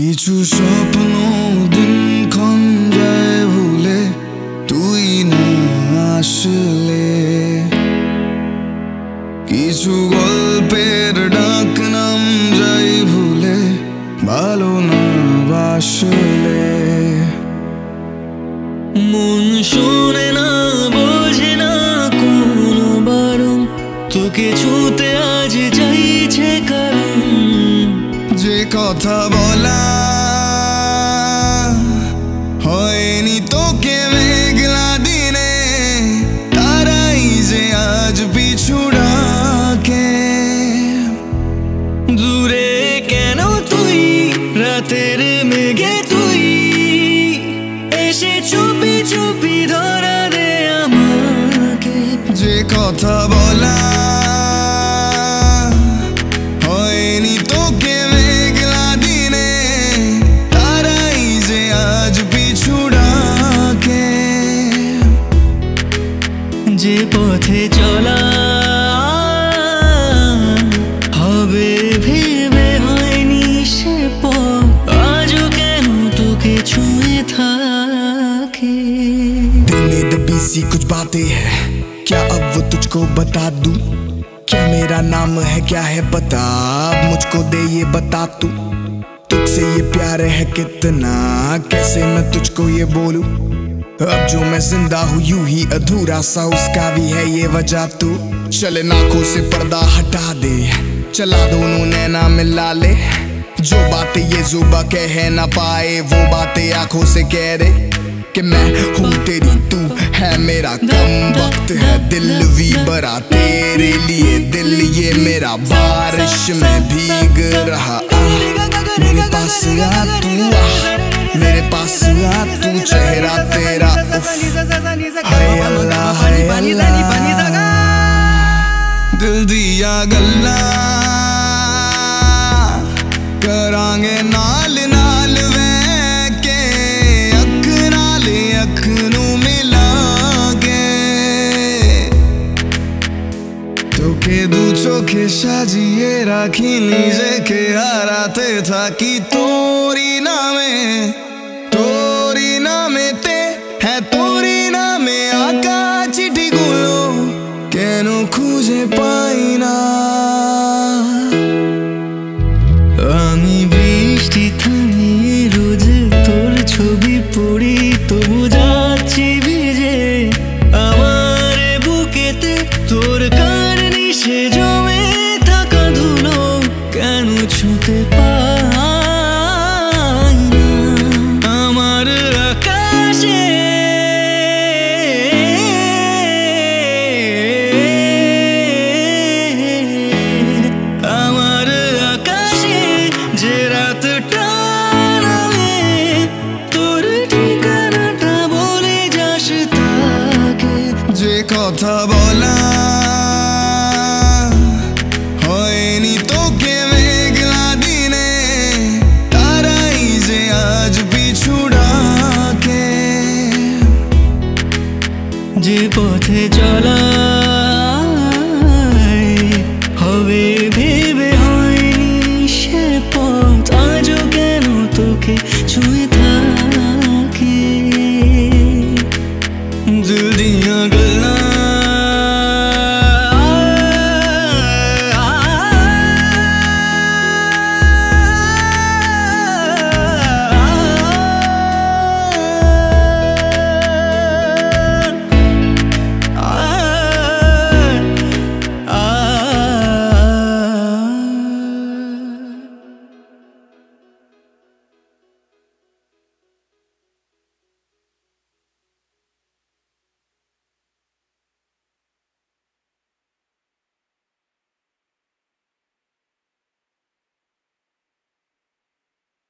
কিছু স্বপ্ন দিন খঞ্জায় ভুলে তুই না আসলে। কিছু গল্পের ডাক নাম যাই ভুলে ভালো না বাসলে। মন শোনে না, বোঝে না কোনো বারণ। তোকে ছুতে যে কথা বলা হয়নি তোকে মেঘলা দিনে, তারাই যে আজ পিছু ডাকে। দূরে কেন তুই রাতের পথে চলা হবে ভেবে হয়নি সে পথ আজও কেন তোকে ছুঁয়ে থাকে दिल में दबी सी कुछ बातें हैं क्या अब वो तुझको बता दूं क्या मेरा नाम है क्या है बता अब मुझको दे ये बता तू तुझसे ये प्यार है कितना कैसे मैं तुझको ये बोलूं अब जो मैं ज़िंदा हूँ यूँ ही अधूरा सा उसका भी है ये वजह तू। चले नाखों से पर्दा हटा दे चला दोनों नैना मिला ले। जो बातें ये जुबा कह ना पाए वो बातें आँखों से कह दे कि मैं हूँ तेरी तू है मेरा कम वक्त है दिल भी बड़ा तेरे लिए दिल ये मेरा बारिश में भीग रहा। आ, मेरे पास आ तू आ। मेरे पास आ तू चेहरा तेरा उफ, हाय अल्लाह हाय अल्लाह दिल दिया गल्ला करांगे नाल नाल वह के अख नाल अख नू मिलांगे তোকে দু চোখে সাজিয়ে রাখি নিজেকে হারাতে থাকি তোরি নামে তোরি নামে তে পথে চলা।